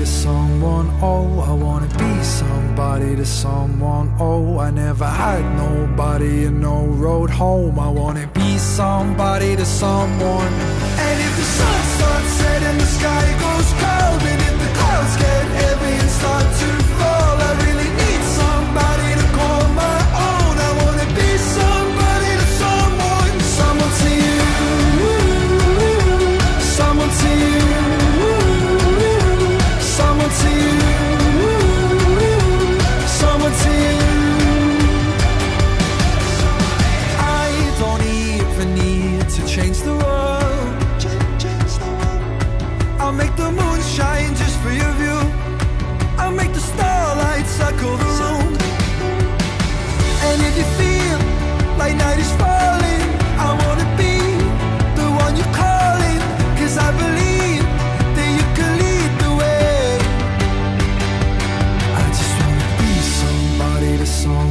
To someone. Oh, I wanna be somebody to someone. Oh, I never had nobody and no road home. I wanna be somebody to someone. And if the sun starts setting, the sky goes cold,